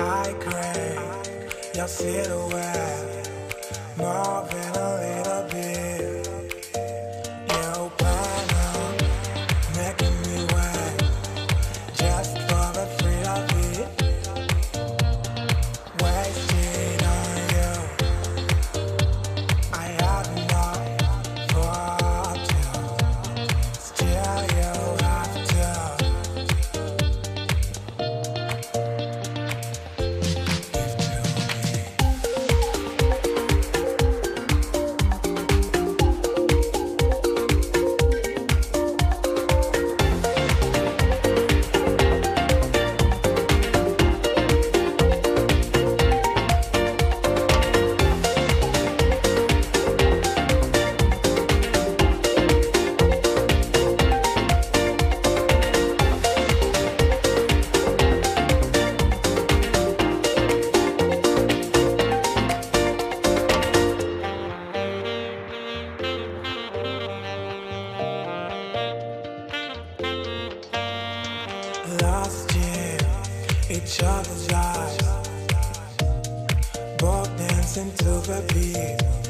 I crave your silhouette more than a little bit. each other's eyes, ball dancing to the beat.